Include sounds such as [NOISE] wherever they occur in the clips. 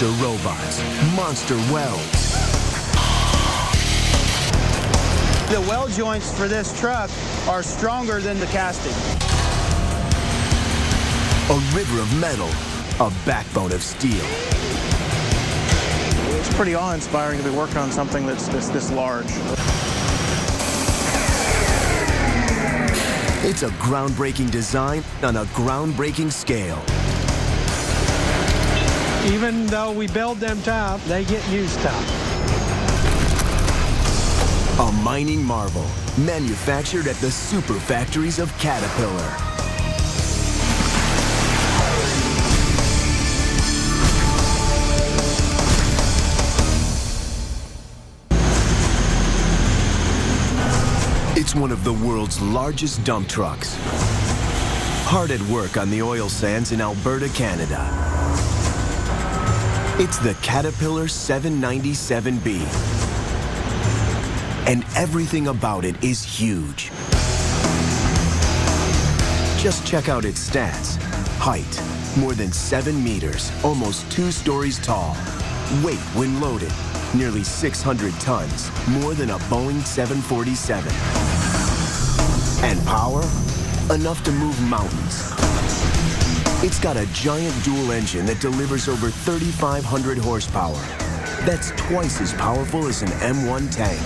monster robots, monster welds. The weld joints for this truck are stronger than the casting. A river of metal, a backbone of steel. It's pretty awe-inspiring to be working on something that's this, this large. It's a groundbreaking design on a groundbreaking scale. Even though we build them tough, they get used tough. A mining marvel, manufactured at the super factories of Caterpillar. It's one of the world's largest dump trucks. Hard at work on the oil sands in Alberta, Canada. It's the Caterpillar 797B. And everything about it is huge. Just check out its stats. Height, more than 7 meters, almost 2 stories tall. Weight when loaded, nearly 600 tons, more than a Boeing 747. And power? Enough to move mountains. It's got a giant dual engine that delivers over 3,500 horsepower. That's twice as powerful as an M1 tank.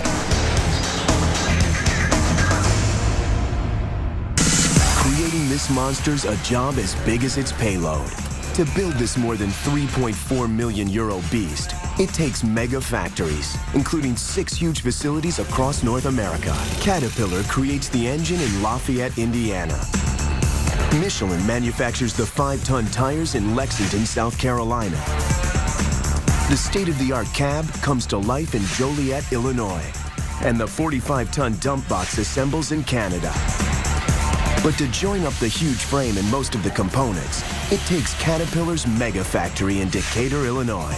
Creating this monster's a job as big as its payload. To build this more than 3.4 million euro beast, it takes mega factories, including six huge facilities across North America. Caterpillar creates the engine in Lafayette, Indiana. Michelin manufactures the five-ton tires in Lexington, South Carolina. The state-of-the-art cab comes to life in Joliet, Illinois. And the 45-ton dump box assembles in Canada. But to join up the huge frame and most of the components, it takes Caterpillar's mega factory in Decatur, Illinois.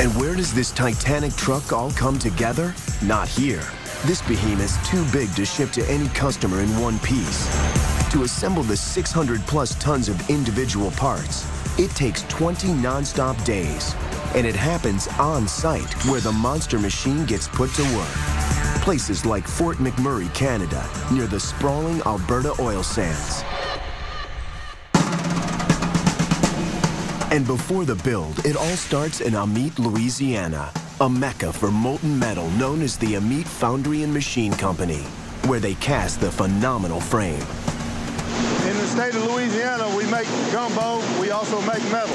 And where does this titanic truck all come together? Not here. This behemoth's too big to ship to any customer in one piece. To assemble the 600 plus tons of individual parts, it takes 20 non-stop days. And it happens on site where the monster machine gets put to work. Places like Fort McMurray, Canada, near the sprawling Alberta oil sands. And before the build, it all starts in Amite, Louisiana, a mecca for molten metal known as the Amite Foundry and Machine Company, where they cast the phenomenal frame. In the state of Louisiana, we make gumbo, we also make metal.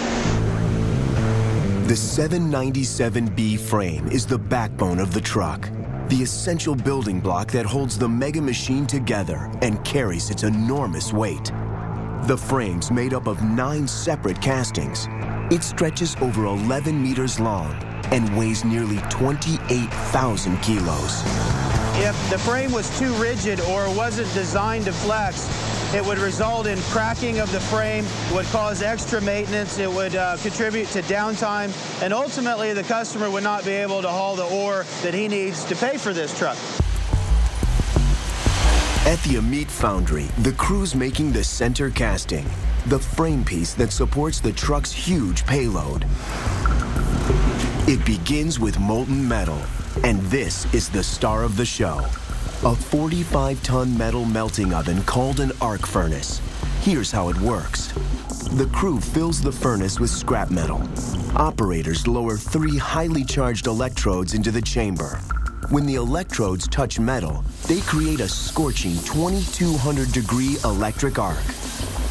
The 797B frame is the backbone of the truck, the essential building block that holds the mega machine together and carries its enormous weight. The frame's made up of nine separate castings. It stretches over 11 meters long and weighs nearly 28,000 kilos. If the frame was too rigid or wasn't designed to flex, it would result in cracking of the frame, would cause extra maintenance, it would uh, contribute to downtime, and ultimately the customer would not be able to haul the ore that he needs to pay for this truck. At the Amite Foundry, the crew's making the center casting, the frame piece that supports the truck's huge payload. It begins with molten metal, and this is the star of the show. A 45-ton metal melting oven called an arc furnace. Here's how it works. The crew fills the furnace with scrap metal. Operators lower three highly charged electrodes into the chamber. When the electrodes touch metal, they create a scorching 2200 degree electric arc.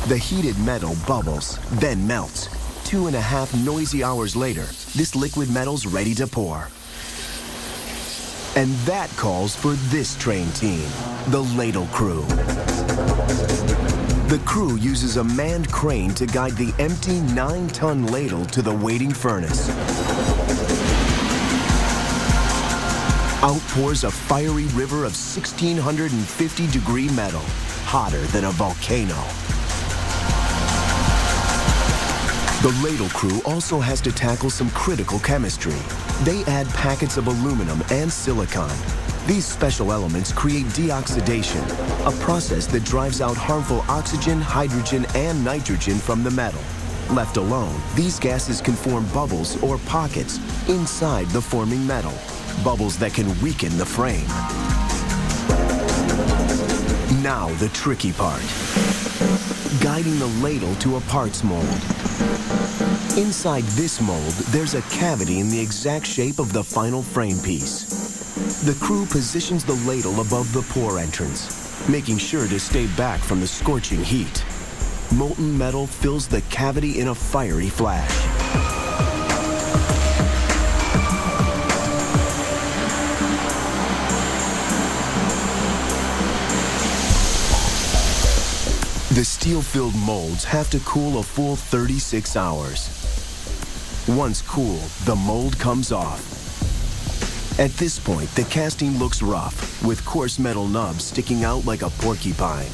The heated metal bubbles, then melts. Two and a half noisy hours later, this liquid metal's ready to pour. And that calls for this train team, the ladle crew. The crew uses a manned crane to guide the empty nine-ton ladle to the waiting furnace. Out pours a fiery river of 1650 degree metal, hotter than a volcano. The ladle crew also has to tackle some critical chemistry. They add packets of aluminum and silicon. These special elements create deoxidation, a process that drives out harmful oxygen, hydrogen, and nitrogen from the metal. Left alone, these gases can form bubbles or pockets inside the forming metal, bubbles that can weaken the frame. Now the tricky part, guiding the ladle to a parts mold. Inside this mold, there's a cavity in the exact shape of the final frame piece. The crew positions the ladle above the pour entrance, making sure to stay back from the scorching heat. Molten metal fills the cavity in a fiery flash. The steel-filled molds have to cool a full 36 hours. Once cooled, the mold comes off. At this point, the casting looks rough, with coarse metal nubs sticking out like a porcupine.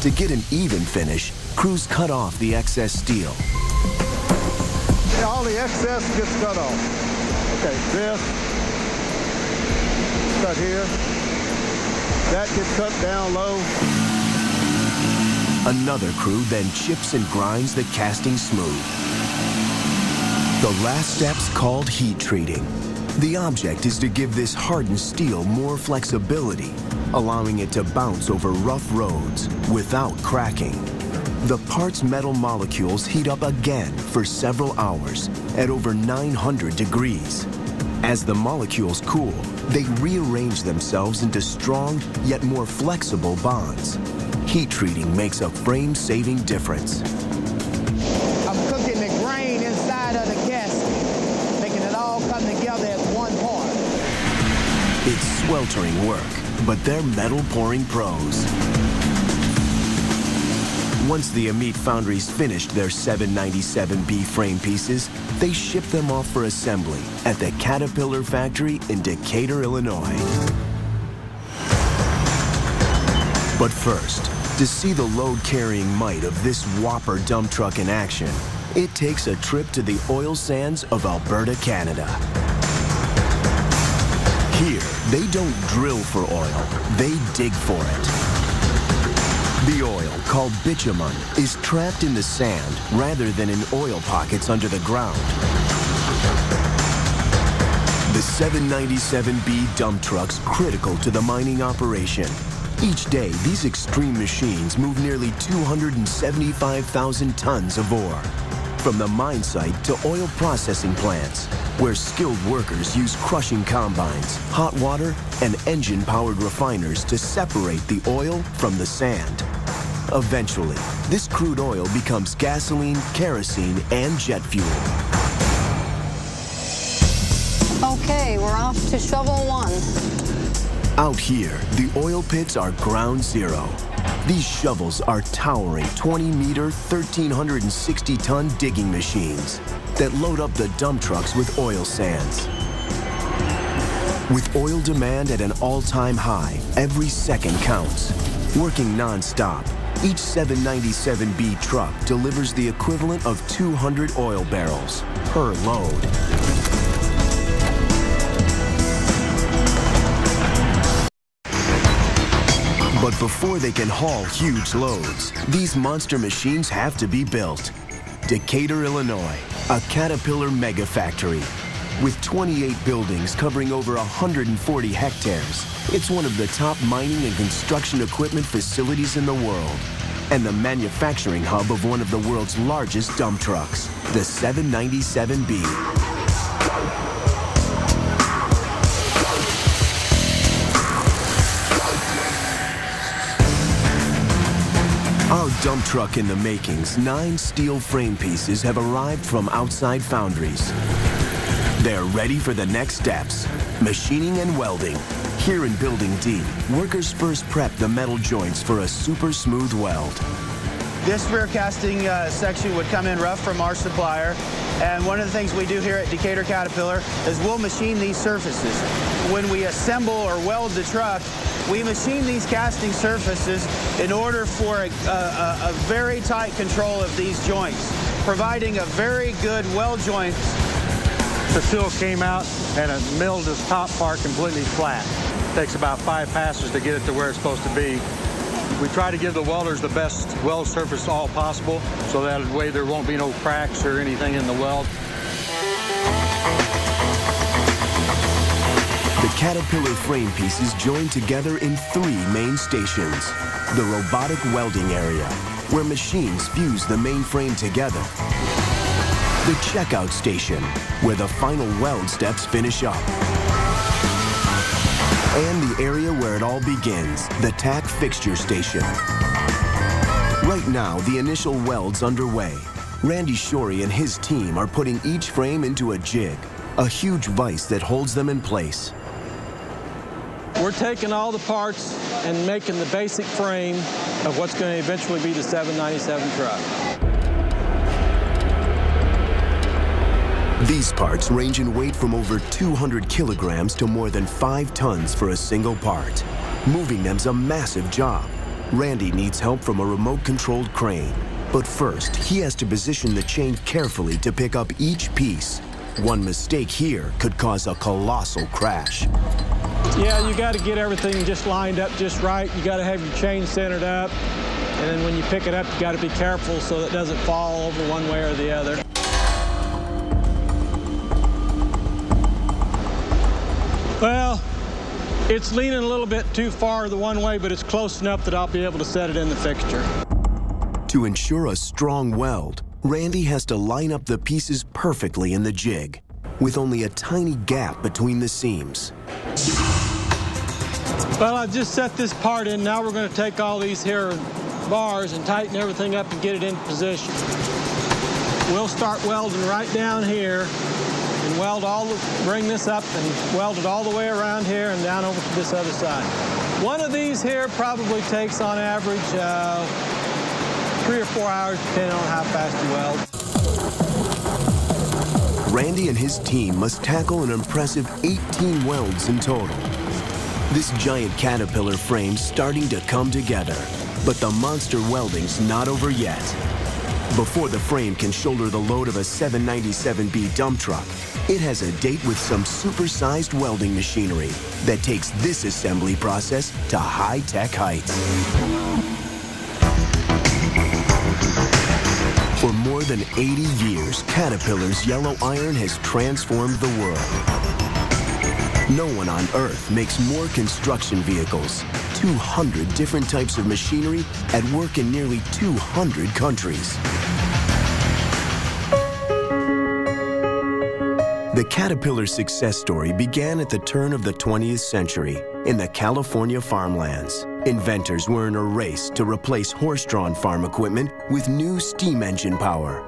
To get an even finish, crews cut off the excess steel. Yeah, all the excess gets cut off. Okay, this, cut here. That gets cut down low. Another crew then chips and grinds the casting smooth. The last step's called heat treating. The object is to give this hardened steel more flexibility, allowing it to bounce over rough roads without cracking. The part's metal molecules heat up again for several hours at over 900 degrees. As the molecules cool, they rearrange themselves into strong yet more flexible bonds. Heat treating makes a frame-saving difference. I'm cooking the grain inside of the casket, making it all come together as one part. It's sweltering work, but they're metal pouring pros. Once the Amite foundries finished their 797B frame pieces, they shipped them off for assembly at the Caterpillar factory in Decatur, Illinois. But first, to see the load-carrying might of this whopper dump truck in action, it takes a trip to the oil sands of Alberta, Canada. Here, they don't drill for oil, they dig for it. The oil, called bitumen, is trapped in the sand rather than in oil pockets under the ground. The 797B dump truck's critical to the mining operation. Each day, these extreme machines move nearly 275,000 tons of ore. From the mine site to oil processing plants, where skilled workers use crushing combines, hot water, and engine-powered refiners to separate the oil from the sand. Eventually, this crude oil becomes gasoline, kerosene, and jet fuel. Okay, we're off to shovel one. Out here, the oil pits are ground zero. These shovels are towering 20-meter, 1,360-ton digging machines that load up the dump trucks with oil sands. With oil demand at an all-time high, every second counts. Working non-stop, each 797B truck delivers the equivalent of 200 oil barrels per load. Before they can haul huge loads, these monster machines have to be built. Decatur, Illinois, a Caterpillar mega factory. With 28 buildings covering over 140 hectares, it's one of the top mining and construction equipment facilities in the world and the manufacturing hub of one of the world's largest dump trucks, the 797B. Our dump truck in the makings, nine steel frame pieces have arrived from outside foundries. They're ready for the next steps, machining and welding. Here in Building D, workers first prep the metal joints for a super smooth weld. This rear casting uh, section would come in rough from our supplier. And one of the things we do here at Decatur Caterpillar is we'll machine these surfaces. When we assemble or weld the truck, we machine these casting surfaces in order for a, a, a very tight control of these joints, providing a very good weld joint. The seal came out and it milled this top part completely flat. It Takes about five passes to get it to where it's supposed to be. We try to give the welders the best weld surface all possible so that way there won't be no cracks or anything in the weld. Caterpillar frame pieces join together in three main stations. The robotic welding area, where machines fuse the main frame together. The checkout station, where the final weld steps finish up. And the area where it all begins, the tack fixture station. Right now, the initial weld's underway. Randy Shorey and his team are putting each frame into a jig, a huge vise that holds them in place. We're taking all the parts and making the basic frame of what's going to eventually be the 797 truck. These parts range in weight from over 200 kilograms to more than 5 tons for a single part. Moving them's a massive job. Randy needs help from a remote-controlled crane. But first, he has to position the chain carefully to pick up each piece. One mistake here could cause a colossal crash. Yeah, you got to get everything just lined up just right. You got to have your chain centered up. And then when you pick it up, you got to be careful so that it doesn't fall over one way or the other. Well, it's leaning a little bit too far the one way, but it's close enough that I'll be able to set it in the fixture. To ensure a strong weld, Randy has to line up the pieces perfectly in the jig, with only a tiny gap between the seams. Well, I've just set this part in. Now we're going to take all these here bars and tighten everything up and get it in position. We'll start welding right down here and weld all the, bring this up and weld it all the way around here and down over to this other side. One of these here probably takes on average uh, three or four hours depending on how fast you weld. Randy and his team must tackle an impressive 18 welds in total. This giant Caterpillar frame's starting to come together, but the monster welding's not over yet. Before the frame can shoulder the load of a 797B dump truck, it has a date with some supersized welding machinery that takes this assembly process to high-tech heights. For more than 80 years, Caterpillar's yellow iron has transformed the world. No one on Earth makes more construction vehicles, 200 different types of machinery at work in nearly 200 countries. The Caterpillar success story began at the turn of the 20th century in the California farmlands. Inventors were in a race to replace horse-drawn farm equipment with new steam engine power.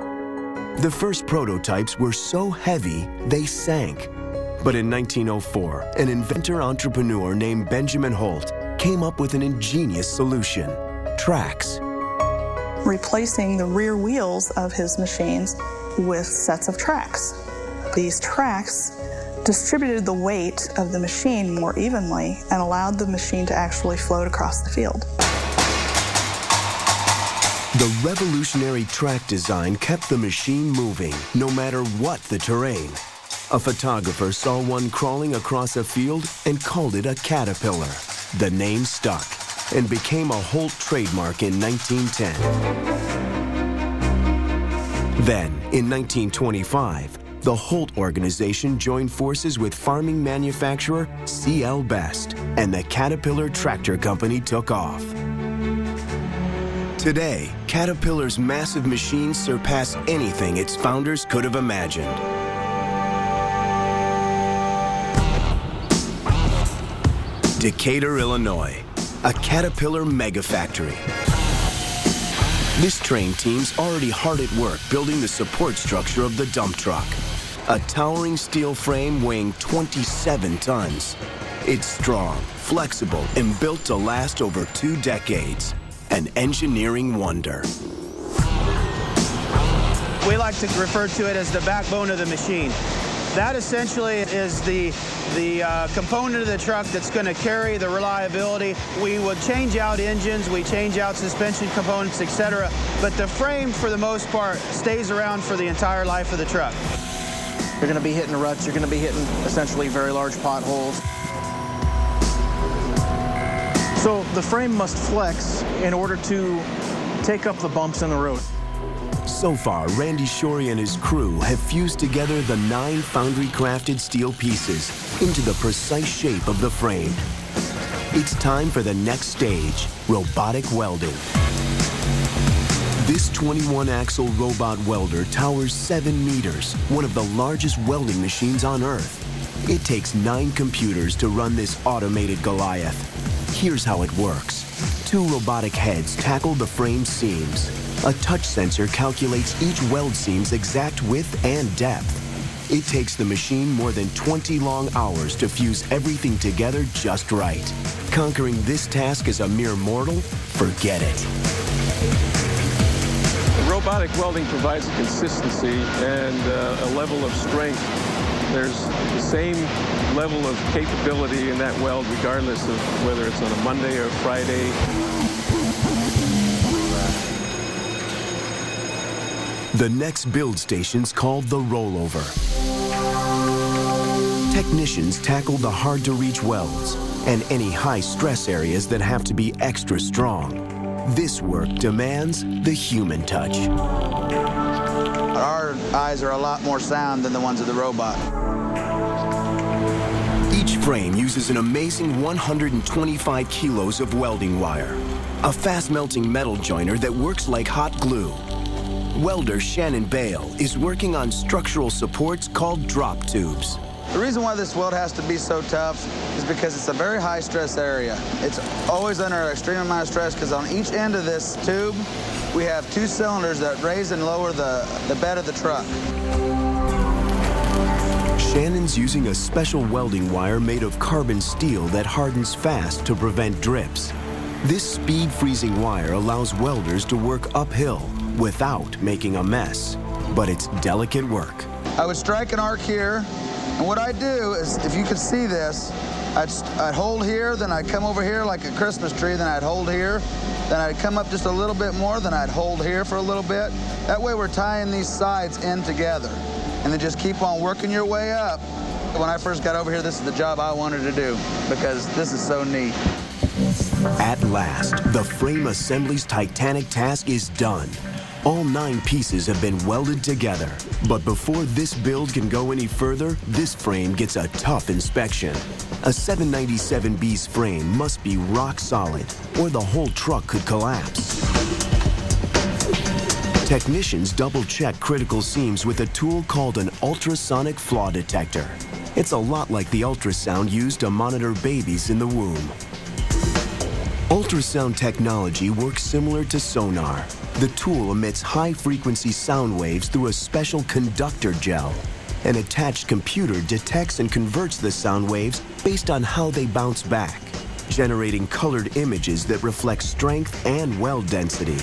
The first prototypes were so heavy they sank but in 1904, an inventor-entrepreneur named Benjamin Holt came up with an ingenious solution, tracks. Replacing the rear wheels of his machines with sets of tracks. These tracks distributed the weight of the machine more evenly and allowed the machine to actually float across the field. The revolutionary track design kept the machine moving, no matter what the terrain. A photographer saw one crawling across a field and called it a caterpillar. The name stuck and became a Holt trademark in 1910. Then, in 1925, the Holt organization joined forces with farming manufacturer C.L. Best, and the Caterpillar Tractor Company took off. Today, Caterpillar's massive machines surpass anything its founders could have imagined. Decatur, Illinois, a Caterpillar mega factory. This train team's already hard at work building the support structure of the dump truck. A towering steel frame weighing 27 tons. It's strong, flexible, and built to last over two decades. An engineering wonder. We like to refer to it as the backbone of the machine. That essentially is the, the uh, component of the truck that's going to carry the reliability. We would change out engines, we change out suspension components, etc. But the frame, for the most part, stays around for the entire life of the truck. You're going to be hitting ruts, you're going to be hitting essentially very large potholes. So the frame must flex in order to take up the bumps in the road. So far, Randy Shorey and his crew have fused together the nine foundry-crafted steel pieces into the precise shape of the frame. It's time for the next stage, robotic welding. This 21-axis robot welder towers 7 meters, one of the largest welding machines on Earth. It takes nine computers to run this automated Goliath. Here's how it works. Two robotic heads tackle the frame seams. A touch sensor calculates each weld seam's exact width and depth. It takes the machine more than 20 long hours to fuse everything together just right. Conquering this task as a mere mortal? Forget it. Robotic welding provides a consistency and uh, a level of strength. There's the same level of capability in that weld regardless of whether it's on a Monday or Friday. The next build station's called the rollover. Technicians tackle the hard-to-reach welds and any high-stress areas that have to be extra strong. This work demands the human touch. Our eyes are a lot more sound than the ones of the robot. Each frame uses an amazing 125 kilos of welding wire, a fast-melting metal joiner that works like hot glue. Welder Shannon Bale is working on structural supports called drop tubes. The reason why this weld has to be so tough is because it's a very high stress area. It's always under an extreme amount of stress because on each end of this tube, we have two cylinders that raise and lower the, the bed of the truck. Shannon's using a special welding wire made of carbon steel that hardens fast to prevent drips. This speed freezing wire allows welders to work uphill without making a mess, but it's delicate work. I would strike an arc here, and what I do is, if you could see this, I'd, I'd hold here, then I'd come over here like a Christmas tree, then I'd hold here, then I'd come up just a little bit more, then I'd hold here for a little bit. That way we're tying these sides in together. And then just keep on working your way up. When I first got over here, this is the job I wanted to do because this is so neat. At last, the frame assembly's titanic task is done. All nine pieces have been welded together. But before this build can go any further, this frame gets a tough inspection. A 797B's frame must be rock solid, or the whole truck could collapse. Technicians double-check critical seams with a tool called an ultrasonic flaw detector. It's a lot like the ultrasound used to monitor babies in the womb. Ultrasound technology works similar to sonar. The tool emits high-frequency sound waves through a special conductor gel. An attached computer detects and converts the sound waves based on how they bounce back, generating colored images that reflect strength and weld density.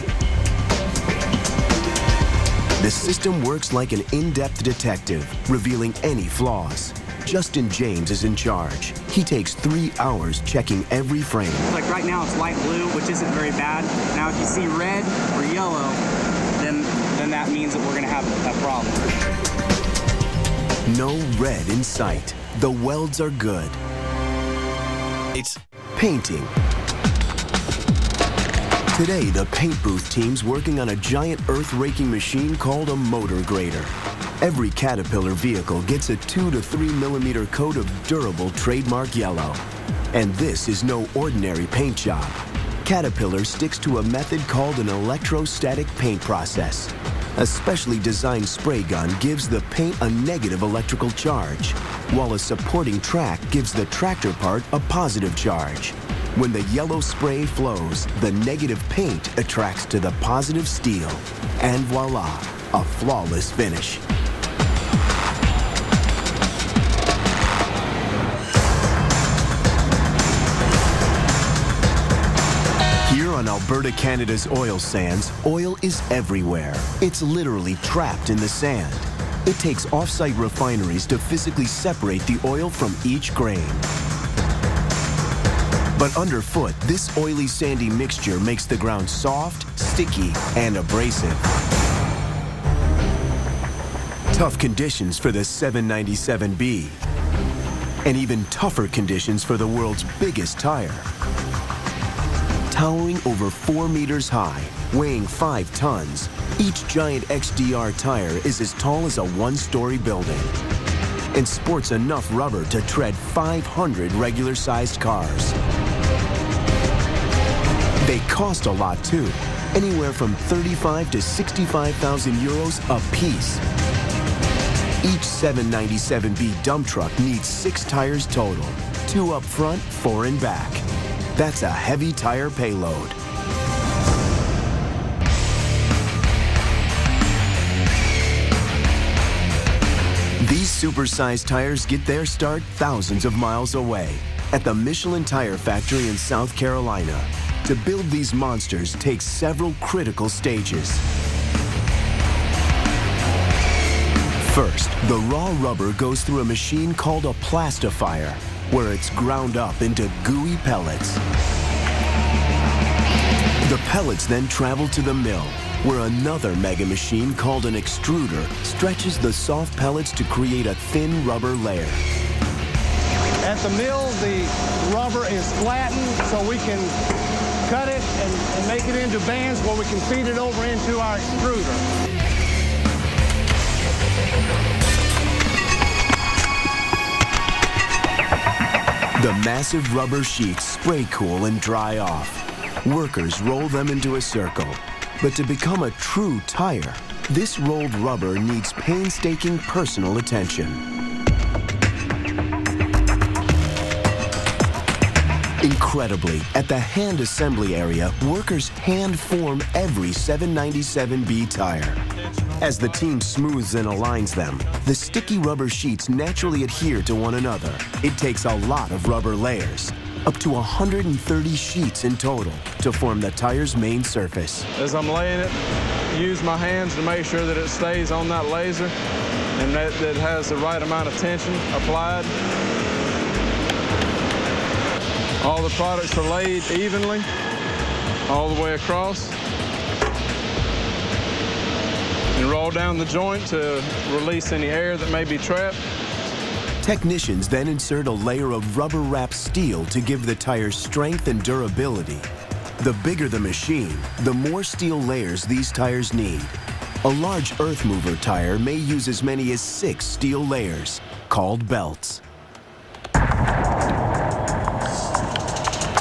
The system works like an in-depth detective, revealing any flaws. Justin James is in charge. He takes three hours checking every frame. Like right now it's light blue, which isn't very bad. Now if you see red or yellow, then, then that means that we're gonna have a problem. No red in sight. The welds are good. It's painting. Today, the paint booth team's working on a giant earth-raking machine called a motor grader. Every Caterpillar vehicle gets a 2 to 3 millimeter coat of durable trademark yellow. And this is no ordinary paint job. Caterpillar sticks to a method called an electrostatic paint process. A specially designed spray gun gives the paint a negative electrical charge, while a supporting track gives the tractor part a positive charge. When the yellow spray flows, the negative paint attracts to the positive steel. And voila, a flawless finish. Alberta, Canada's oil sands, oil is everywhere. It's literally trapped in the sand. It takes off-site refineries to physically separate the oil from each grain. But underfoot, this oily sandy mixture makes the ground soft, sticky, and abrasive. Tough conditions for the 797B. And even tougher conditions for the world's biggest tire. Towering over four meters high, weighing five tons, each giant XDR tire is as tall as a one-story building and sports enough rubber to tread 500 regular-sized cars. They cost a lot too, anywhere from 35 to 65,000 euros a piece. Each 797B dump truck needs six tires total, two up front, four in back. That's a heavy tire payload. These supersized tires get their start thousands of miles away at the Michelin Tire Factory in South Carolina. To build these monsters takes several critical stages. First, the raw rubber goes through a machine called a plastifier, where it's ground up into gooey pellets. The pellets then travel to the mill, where another mega machine called an extruder stretches the soft pellets to create a thin rubber layer. At the mill, the rubber is flattened so we can cut it and, and make it into bands where we can feed it over into our extruder. The massive rubber sheets spray cool and dry off. Workers roll them into a circle. But to become a true tire, this rolled rubber needs painstaking personal attention. Incredibly, at the hand assembly area, workers hand form every 797B tire. As the team smooths and aligns them, the sticky rubber sheets naturally adhere to one another. It takes a lot of rubber layers, up to 130 sheets in total, to form the tire's main surface. As I'm laying it, use my hands to make sure that it stays on that laser and that, it has the right amount of tension applied. All the products are laid evenly all the way across and roll down the joint to release any air that may be trapped. Technicians then insert a layer of rubber-wrapped steel to give the tire strength and durability. The bigger the machine, the more steel layers these tires need. A large earth mover tire may use as many as six steel layers, called belts.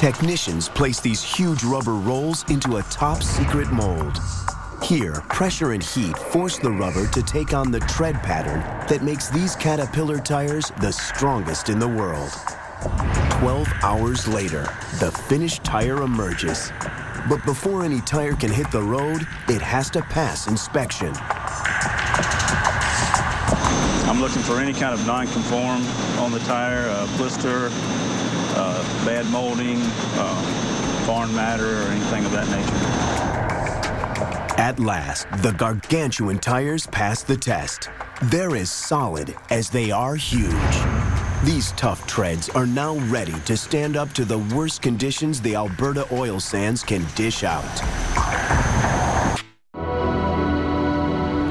Technicians place these huge rubber rolls into a top secret mold. Here, pressure and heat force the rubber to take on the tread pattern that makes these Caterpillar tires the strongest in the world. 12 hours later, the finished tire emerges. But before any tire can hit the road, it has to pass inspection. I'm looking for any kind of non-conform on the tire, blister, uh, bad molding, uh, foreign matter, or anything of that nature. At last, the gargantuan tires pass the test. They're as solid as they are huge. These tough treads are now ready to stand up to the worst conditions the Alberta oil sands can dish out.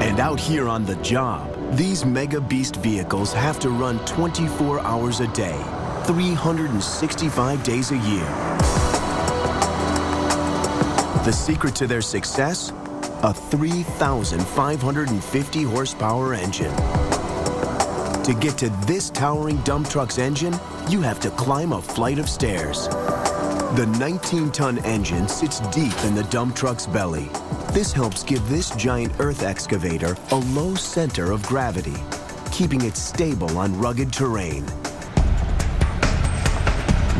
And out here on the job, these Mega Beast vehicles have to run 24 hours a day, 365 days a year. The secret to their success? A 3,550 horsepower engine. To get to this towering dump truck's engine, you have to climb a flight of stairs. The 19-ton engine sits deep in the dump truck's belly. This helps give this giant earth excavator a low center of gravity, keeping it stable on rugged terrain.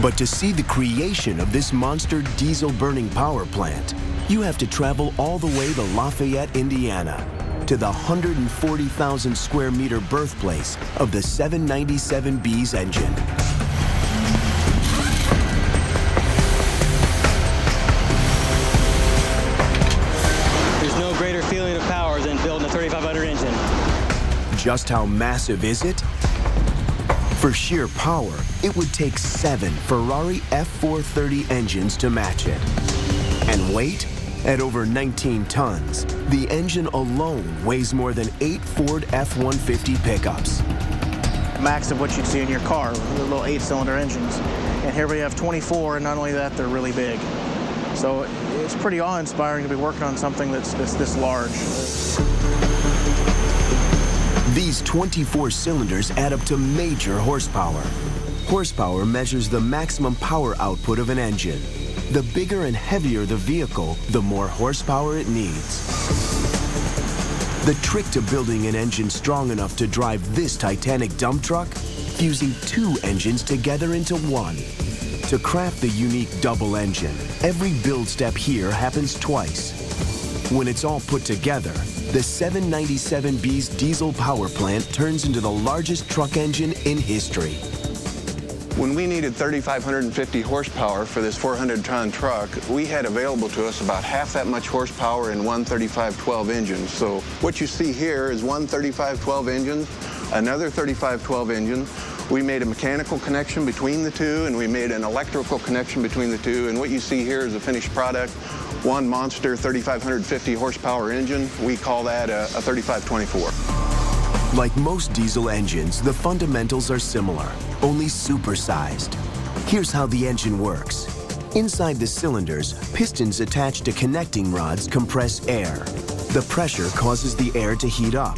But to see the creation of this monster diesel-burning power plant, you have to travel all the way to Lafayette, Indiana, to the 140,000 square meter birthplace of the 797B's engine. There's no greater feeling of power than building a 3500 engine. Just how massive is it? For sheer power, it would take seven Ferrari F430 engines to match it. And weight? At over 19 tons, the engine alone weighs more than eight Ford F-150 pickups. Max of what you'd see in your car, the little eight-cylinder engines. And here we have 24, and not only that, they're really big. So it's pretty awe-inspiring to be working on something that's, that's this large. These 24 cylinders add up to major horsepower. Horsepower measures the maximum power output of an engine. The bigger and heavier the vehicle, the more horsepower it needs. The trick to building an engine strong enough to drive this Titanic dump truck? Fusing two engines together into one. To craft the unique double engine, every build step here happens twice. When it's all put together, the 797B's diesel power plant turns into the largest truck engine in history. When we needed 3,550 horsepower for this 400-ton truck, we had available to us about half that much horsepower in one 3512 engine. So what you see here is one 3512 engine, another 3512 engine. We made a mechanical connection between the two, and we made an electrical connection between the two. And what you see here is a finished product, one monster 3,550 horsepower engine. We call that a, a 3524. Like most diesel engines, the fundamentals are similar, only supersized. Here's how the engine works. Inside the cylinders, pistons attached to connecting rods compress air. The pressure causes the air to heat up.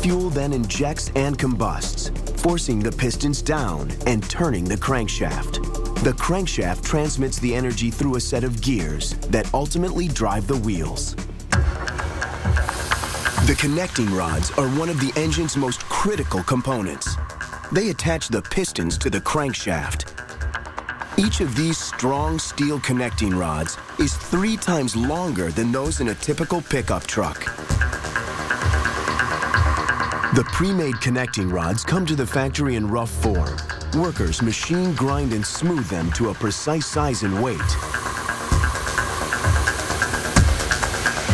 Fuel then injects and combusts, forcing the pistons down and turning the crankshaft. The crankshaft transmits the energy through a set of gears that ultimately drive the wheels. The connecting rods are one of the engine's most critical components. They attach the pistons to the crankshaft. Each of these strong steel connecting rods is three times longer than those in a typical pickup truck. The pre-made connecting rods come to the factory in rough form. Workers machine grind and smooth them to a precise size and weight.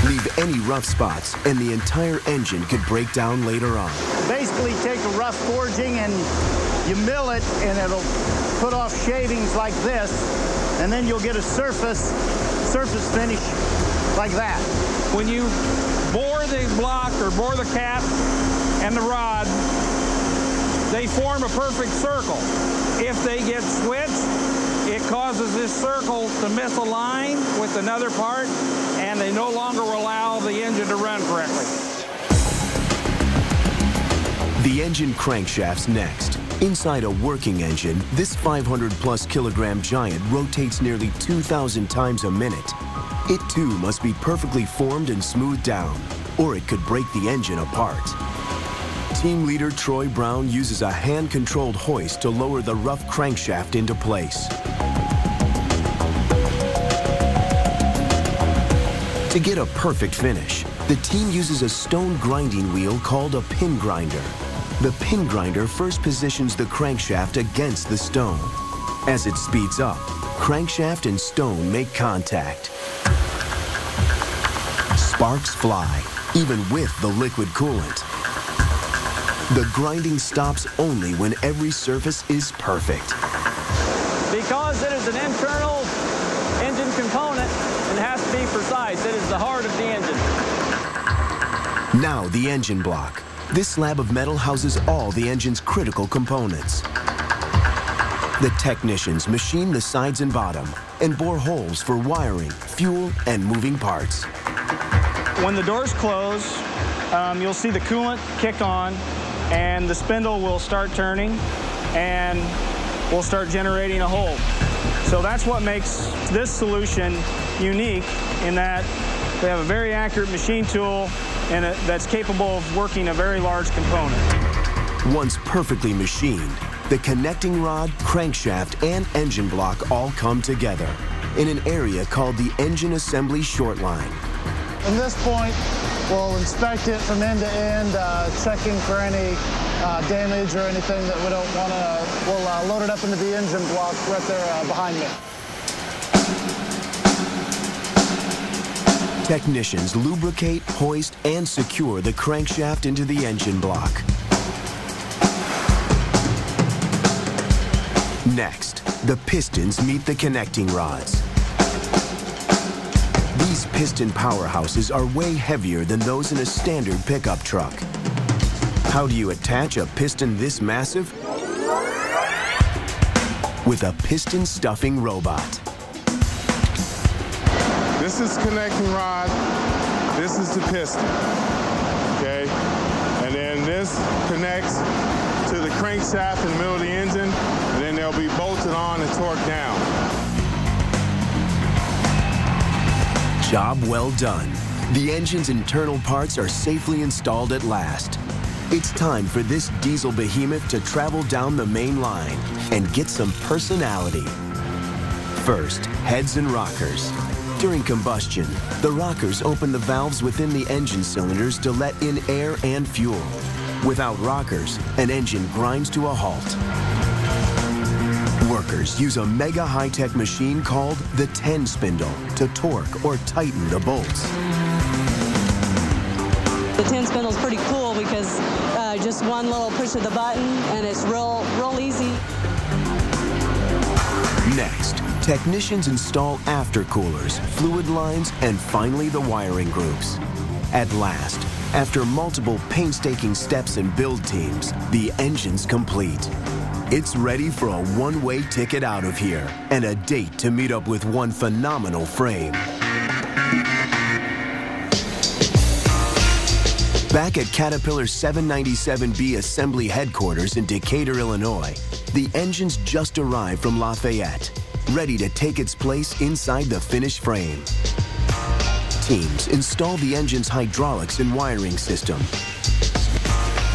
Leave any rough spots, and the entire engine could break down later on. Basically, take a rough forging and you mill it, and it'll put off shavings like this, and then you'll get a surface, surface finish like that. When you bore the block or bore the cap and the rod, they form a perfect circle. If they get switched, it causes this circle to misalign with another part, and they no longer allow the engine to run correctly. The engine crankshaft's next. Inside a working engine, this 500 plus kilogram giant rotates nearly 2,000 times a minute. It too must be perfectly formed and smoothed down, or it could break the engine apart. Team leader Troy Brown uses a hand-controlled hoist to lower the rough crankshaft into place. To get a perfect finish, the team uses a stone grinding wheel called a pin grinder. The pin grinder first positions the crankshaft against the stone. As it speeds up, crankshaft and stone make contact. Sparks fly, even with the liquid coolant. The grinding stops only when every surface is perfect. Because it is an internal engine component, it has to be precise. It is the heart of the engine. Now the engine block. This slab of metal houses all the engine's critical components. The technicians machine the sides and bottom and bore holes for wiring, fuel, and moving parts. When the doors close, um, you'll see the coolant kick on and the spindle will start turning and we'll start generating a hole. So that's what makes this solution unique in that we have a very accurate machine tool and a, that's capable of working a very large component. Once perfectly machined, the connecting rod, crankshaft, and engine block all come together in an area called the Engine Assembly Short Line. From this point, we'll inspect it from end to end, uh, checking for any uh, damage or anything that we don't want to. We'll uh, load it up into the engine block right there uh, behind me. Technicians lubricate, hoist, and secure the crankshaft into the engine block. Next, the pistons meet the connecting rods. These piston powerhouses are way heavier than those in a standard pickup truck. How do you attach a piston this massive? With a piston stuffing robot. this is connecting rod, this is the piston, okay? And then this connects to the crankshaft in the middle of the engine, and then they'll be bolted on and torqued down. Job well done. The engine's internal parts are safely installed at last. It's time for this diesel behemoth to travel down the main line and get some personality. First, heads and rockers. During combustion, the rockers open the valves within the engine cylinders to let in air and fuel. Without rockers, an engine grinds to a halt. Workers use a mega high-tech machine called the 10 spindle to torque or tighten the bolts. The 10 spindle is pretty cool because uh, just one little push of the button and it's real, real easy. Next, technicians install aftercoolers, fluid lines, and finally the wiring groups. At last, after multiple painstaking steps and build teams, the engine's complete. It's ready for a one-way ticket out of here and a date to meet up with one phenomenal frame. Back at Caterpillar 797B assembly headquarters in Decatur, Illinois, the engine's just arrived from Lafayette, ready to take its place inside the finished frame. Teams install the engine's hydraulics and wiring system,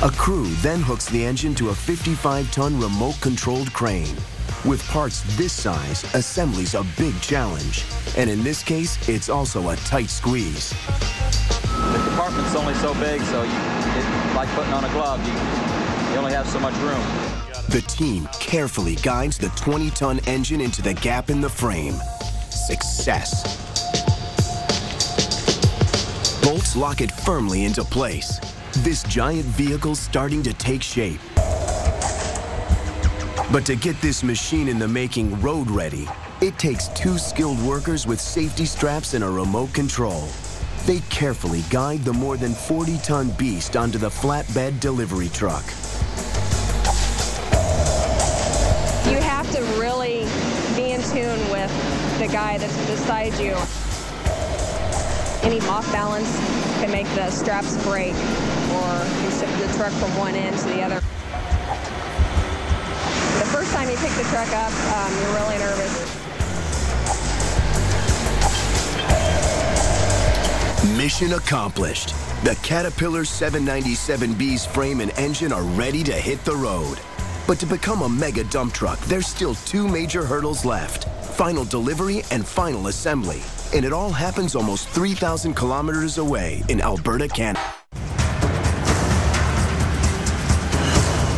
a crew then hooks the engine to a 55-ton remote-controlled crane. With parts this size, assembly's a big challenge. And in this case, it's also a tight squeeze. The compartment's only so big, so you, it's like putting on a glove. You, you only have so much room. The team carefully guides the 20-ton engine into the gap in the frame. Success. Bolts lock it firmly into place. This giant vehicle's starting to take shape. But to get this machine in the making road ready, it takes two skilled workers with safety straps and a remote control. They carefully guide the more than 40-ton beast onto the flatbed delivery truck. You have to really be in tune with the guy that's beside you. Any off balance can make the straps break or you shift truck from one end to the other. The first time you pick the truck up, um, you're really nervous. Mission accomplished. The Caterpillar 797B's frame and engine are ready to hit the road. But to become a mega dump truck, there's still two major hurdles left. Final delivery and final assembly. And it all happens almost 3,000 kilometers away in Alberta, Canada.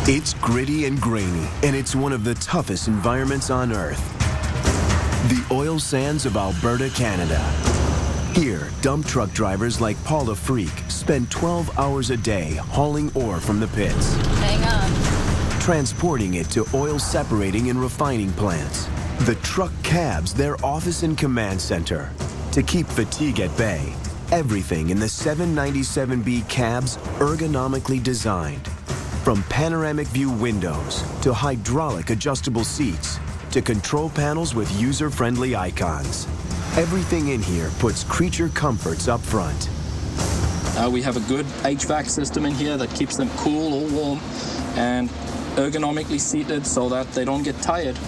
It's gritty and grainy, and it's one of the toughest environments on Earth. The oil sands of Alberta, Canada. Here, dump truck drivers like Paula Freak spend 12 hours a day hauling ore from the pits. Hang on. Transporting it to oil separating and refining plants. The truck cabs their office and command center. To keep fatigue at bay, everything in the 797B cabs ergonomically designed. From panoramic view windows to hydraulic adjustable seats to control panels with user-friendly icons. Everything in here puts creature comforts up front. Uh, we have a good HVAC system in here that keeps them cool or warm and ergonomically seated so that they don't get tired.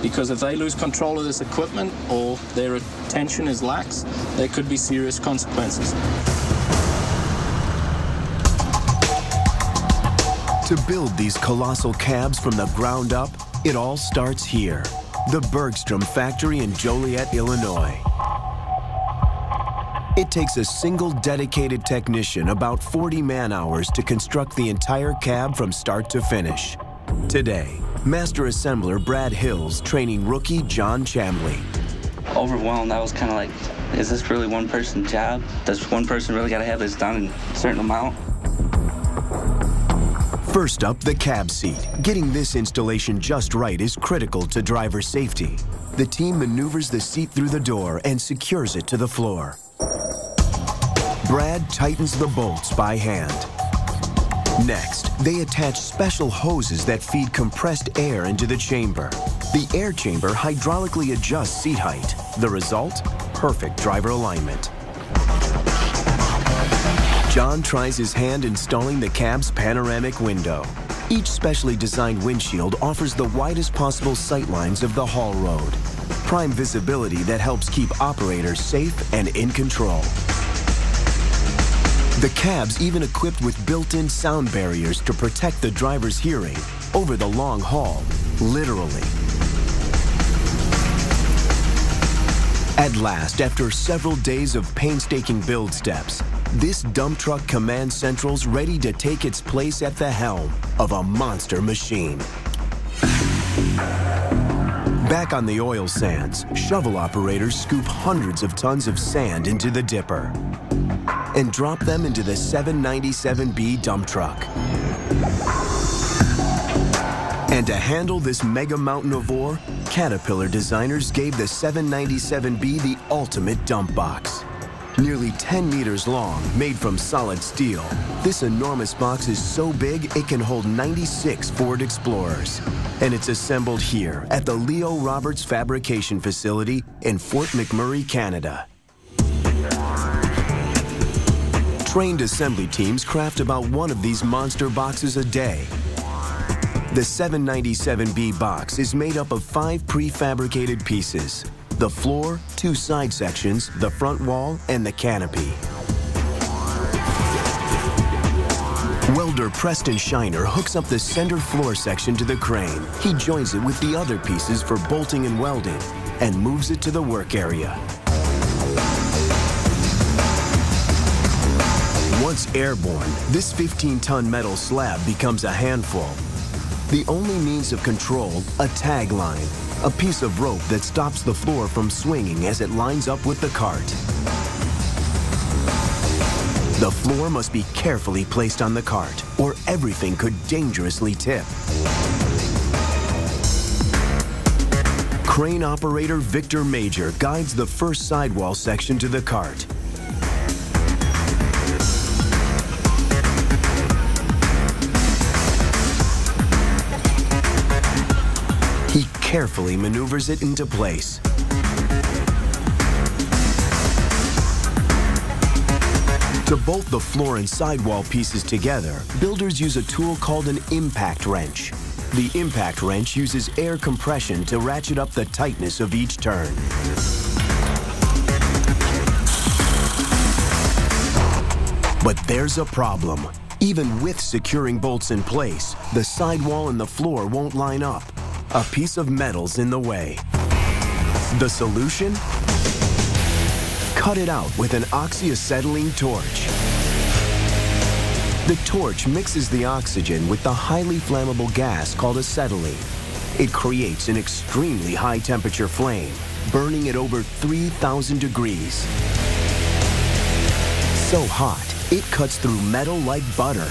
Because if they lose control of this equipment or their attention is lax, there could be serious consequences. To build these colossal cabs from the ground up, it all starts here, the Bergstrom factory in Joliet, Illinois. It takes a single dedicated technician about 40 man-hours to construct the entire cab from start to finish. Today, master assembler Brad Hills training rookie John Chambly. Overwhelmed, I was kind of like, is this really one person's job? Does one person really got to have this done in a certain amount? First up, the cab seat. Getting this installation just right is critical to driver safety. The team maneuvers the seat through the door and secures it to the floor. Brad tightens the bolts by hand. Next, they attach special hoses that feed compressed air into the chamber. The air chamber hydraulically adjusts seat height. The result? perfect driver alignment. John tries his hand installing the cab's panoramic window. Each specially designed windshield offers the widest possible sight lines of the haul road. Prime visibility that helps keep operators safe and in control. The cab's even equipped with built-in sound barriers to protect the driver's hearing over the long haul, literally. At last, after several days of painstaking build steps, this dump truck command central's ready to take its place at the helm of a monster machine. Back on the oil sands, shovel operators scoop hundreds of tons of sand into the dipper and drop them into the 797B dump truck. And to handle this mega mountain of ore, Caterpillar designers gave the 797B the ultimate dump box. Nearly 10 meters long, made from solid steel, this enormous box is so big it can hold 96 Ford Explorers. And it's assembled here at the Leo Roberts Fabrication Facility in Fort McMurray, Canada. Trained assembly teams craft about one of these monster boxes a day. The 797B box is made up of five prefabricated pieces, the floor, two side sections, the front wall, and the canopy. Welder Preston Shiner hooks up the center floor section to the crane. He joins it with the other pieces for bolting and welding and moves it to the work area. Once airborne, this 15-ton metal slab becomes a handful. The only means of control, a tag line, a piece of rope that stops the floor from swinging as it lines up with the cart. The floor must be carefully placed on the cart, or everything could dangerously tip. Crane operator Victor Major guides the first sidewall section to the cart. Carefully maneuvers it into place. To bolt the floor and sidewall pieces together, builders use a tool called an impact wrench. The impact wrench uses air compression to ratchet up the tightness of each turn. But there's a problem. Even with securing bolts in place, the sidewall and the floor won't line up. A piece of metal's in the way. The solution? Cut it out with an oxyacetylene torch. The torch mixes the oxygen with the highly flammable gas called acetylene. It creates an extremely high temperature flame, burning at over 3,000 degrees. So hot, it cuts through metal like butter.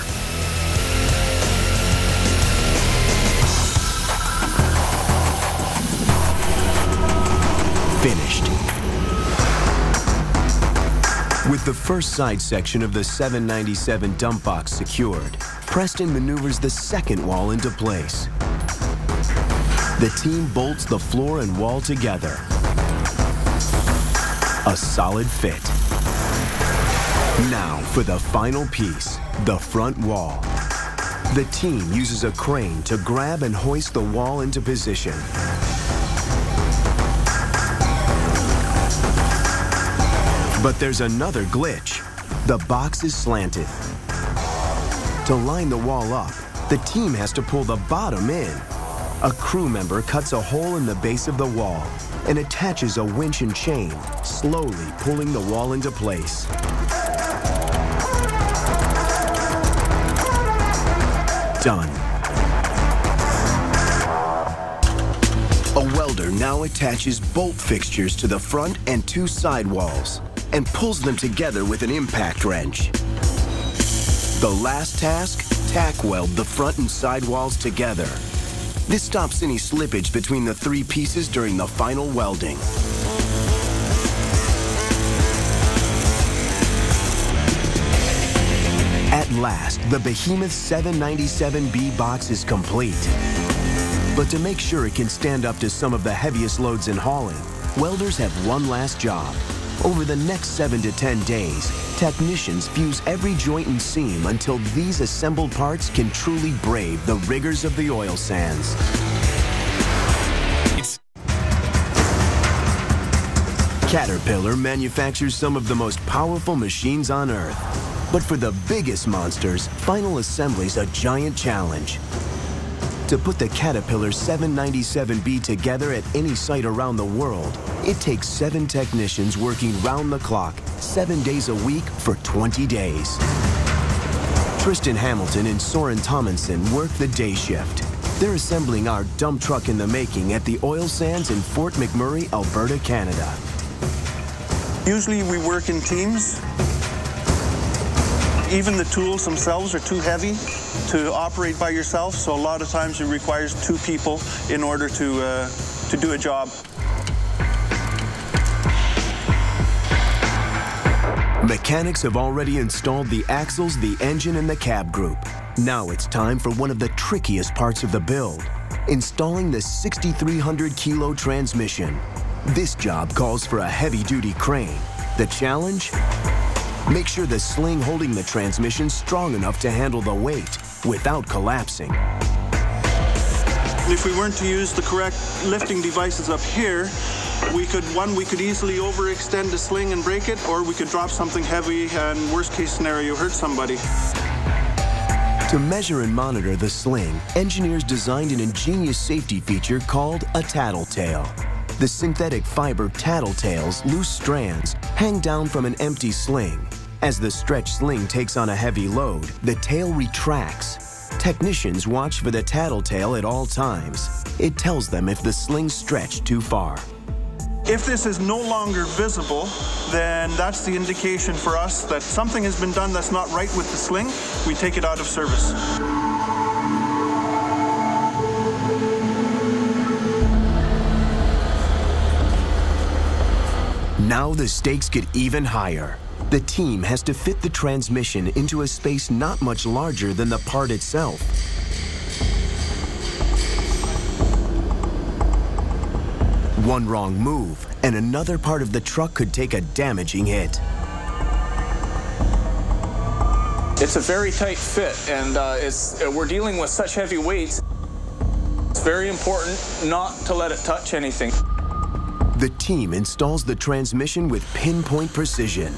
The first side section of the 797 dump box secured, Preston maneuvers the second wall into place. The team bolts the floor and wall together. A solid fit. Now for the final piece, the front wall. The team uses a crane to grab and hoist the wall into position. But there's another glitch. The box is slanted. To line the wall up, the team has to pull the bottom in. A crew member cuts a hole in the base of the wall and attaches a winch and chain, slowly pulling the wall into place. Done. A welder now attaches bolt fixtures to the front and two side walls and pulls them together with an impact wrench. The last task, tack weld the front and side walls together. This stops any slippage between the three pieces during the final welding. At last, the Behemoth 797B box is complete. But to make sure it can stand up to some of the heaviest loads in hauling, welders have one last job Over the next seven to 10 days, technicians fuse every joint and seam until these assembled parts can truly brave the rigors of the oil sands. Caterpillar manufactures some of the most powerful machines on Earth. But for the biggest monsters, final assembly's a giant challenge. To put the Caterpillar 797B together at any site around the world, it takes seven technicians working round the clock, seven days a week for 20 days. Tristan Hamilton and Soren Tomlinson work the day shift. They're assembling our dump truck in the making at the oil sands in Fort McMurray, Alberta, Canada. Usually we work in teams. Even the tools themselves are too heavy to operate by yourself, so a lot of times it requires two people in order to, uh, to do a job. Mechanics have already installed the axles, the engine, and the cab group. Now it's time for one of the trickiest parts of the build, installing the 6,300 kilo transmission. This job calls for a heavy-duty crane. The challenge? Make sure the sling holding the transmission strong enough to handle the weight without collapsing. If we weren't to use the correct lifting devices up here, we could, one, we could easily overextend the sling and break it, or we could drop something heavy and worst case scenario, hurt somebody. To measure and monitor the sling, engineers designed an ingenious safety feature called a tattletale. The synthetic fiber tattletale's loose strands hang down from an empty sling. As the stretch sling takes on a heavy load, the tail retracts. Technicians watch for the tattletale at all times. It tells them if the sling's stretched too far. If this is no longer visible, then that's the indication for us that something has been done that's not right with the sling. We take it out of service. Now the stakes get even higher. The team has to fit the transmission into a space not much larger than the part itself. One wrong move, and another part of the truck could take a damaging hit. It's a very tight fit, and uh, it's, uh, we're dealing with such heavy weights. It's very important not to let it touch anything. The team installs the transmission with pinpoint precision.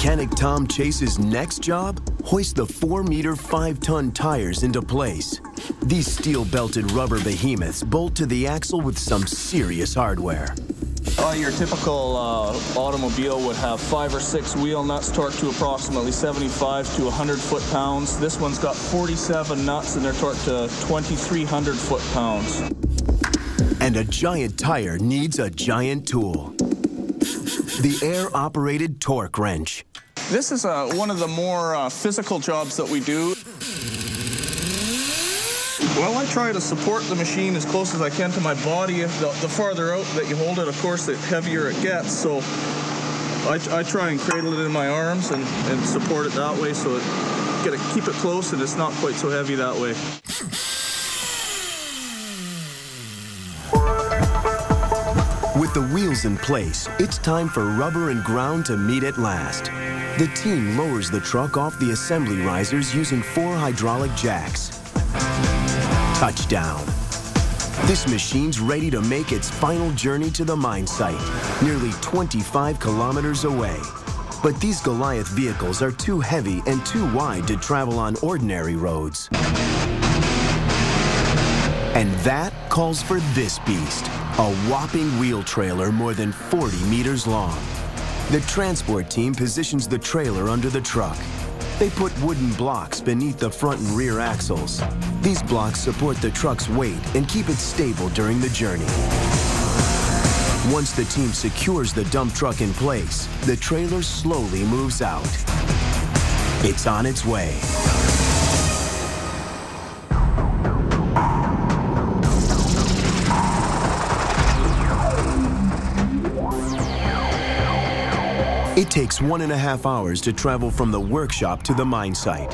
Mechanic Tom Chase's next job? Hoist the 4-meter, 5-ton tires into place. These steel-belted rubber behemoths bolt to the axle with some serious hardware. Uh, your typical uh, automobile would have five or six wheel nuts torqued to approximately 75 to 100 foot-pounds. This one's got 47 nuts and they're torqued to 2,300 foot-pounds. And a giant tire needs a giant tool. The air-operated torque wrench. This is uh, one of the more uh, physical jobs that we do. Well, I try to support the machine as close as I can to my body. The, the farther out that you hold it, of course, the heavier it gets. So I, I try and cradle it in my arms and, and support it that way so it get to keep it close and it's not quite so heavy that way. With the wheels in place, it's time for rubber and ground to meet at last. The team lowers the truck off the assembly risers using four hydraulic jacks. Touchdown. This machine's ready to make its final journey to the mine site, nearly 25 kilometers away. But these Goliath vehicles are too heavy and too wide to travel on ordinary roads. And that calls for this beast, a whopping wheel trailer more than 40 meters long. The transport team positions the trailer under the truck. They put wooden blocks beneath the front and rear axles. These blocks support the truck's weight and keep it stable during the journey. Once the team secures the dump truck in place, the trailer slowly moves out. It's on its way. It takes one and a half hours to travel from the workshop to the mine site.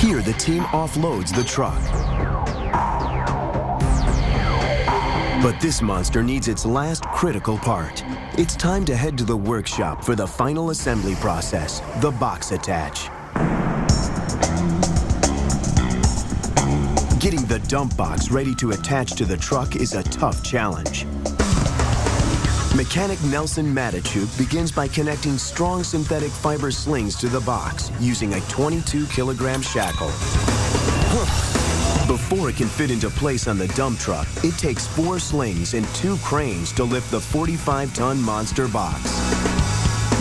Here, the team offloads the truck. But this monster needs its last critical part. It's time to head to the workshop for the final assembly process, the box attach. Getting the dump box ready to attach to the truck is a tough challenge. Mechanic Nelson Matichuk begins by connecting strong synthetic fiber slings to the box using a 22 kilogram shackle. Before it can fit into place on the dump truck, it takes four slings and two cranes to lift the 45-ton monster box.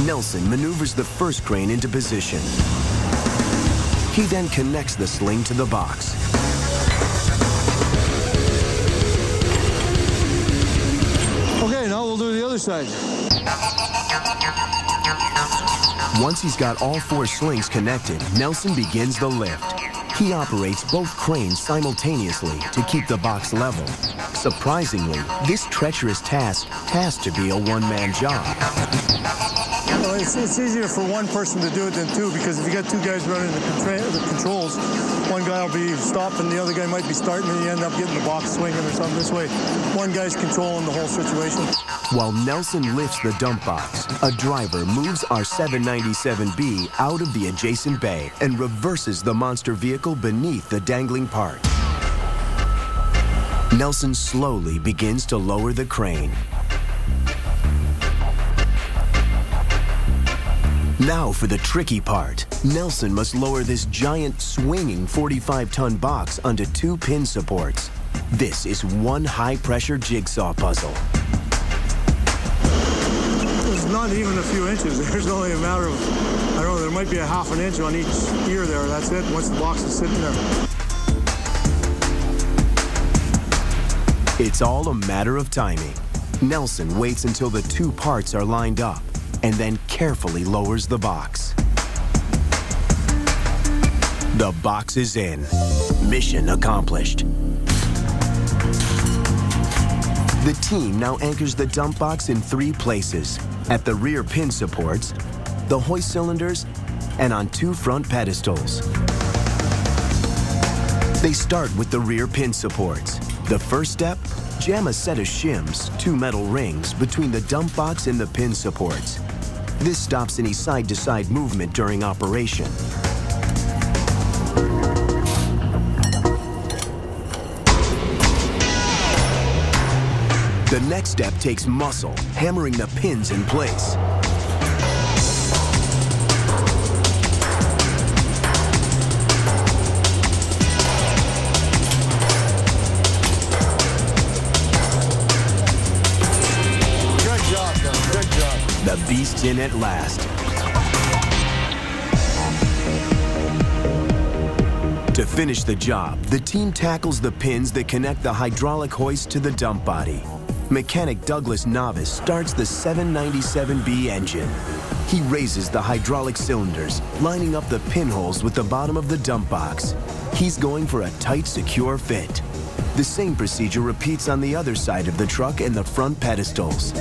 Nelson maneuvers the first crane into position. He then connects the sling to the box. Okay, now we'll do the other side. Once he's got all four slings connected, Nelson begins the lift. He operates both cranes simultaneously to keep the box level. Surprisingly, this treacherous task has to be a one-man job. Well, it's, it's easier for one person to do it than two because if you got two guys running the, the controls, one guy will be stopping, the other guy might be starting, and you end up getting the box swinging or something. This way, one guy's controlling the whole situation. While Nelson lifts the dump box, a driver moves our 797B out of the adjacent bay and reverses the monster vehicle beneath the dangling part. Nelson slowly begins to lower the crane. Now for the tricky part. Nelson must lower this giant swinging 45-ton box onto two pin supports. This is one high-pressure jigsaw puzzle. It's not even a few inches. [LAUGHS] There's only a matter of, I don't know, there might be a half an inch on each ear there. That's it, once the box is sitting there. It's all a matter of timing. Nelson waits until the two parts are lined up and then carefully lowers the box. The box is in. Mission accomplished. The team now anchors the dump box in three places at the rear pin supports, the hoist cylinders, and on two front pedestals. They start with the rear pin supports. The first step, jam a set of shims, two metal rings, between the dump box and the pin supports. This stops any side-to-side movement during operation. The next step takes muscle, hammering the pins in place. Beast's in at last. To finish the job, the team tackles the pins that connect the hydraulic hoist to the dump body. Mechanic Douglas Novice starts the 797B engine. He raises the hydraulic cylinders, lining up the pinholes with the bottom of the dump box. He's going for a tight, secure fit. The same procedure repeats on the other side of the truck and the front pedestals.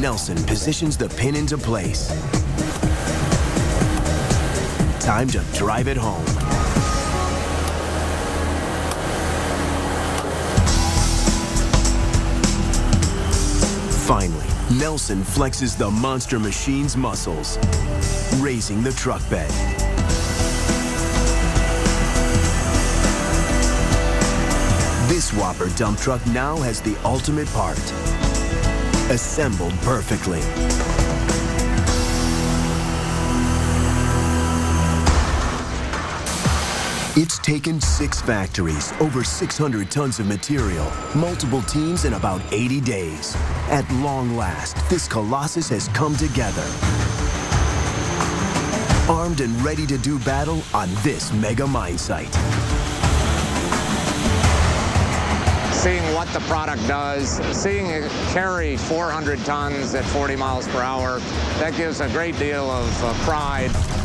Nelson positions the pin into place. Time to drive it home. Finally, Nelson flexes the monster machine's muscles, raising the truck bed. This Whopper dump truck now has the ultimate part, assembled perfectly. It's taken six factories, over 600 tons of material, multiple teams in about 80 days. At long last, this colossus has come together. Armed and ready to do battle on this mega mine site. Seeing what the product does, seeing it carry 400 tons at 40 miles per hour, that gives a great deal of uh, pride.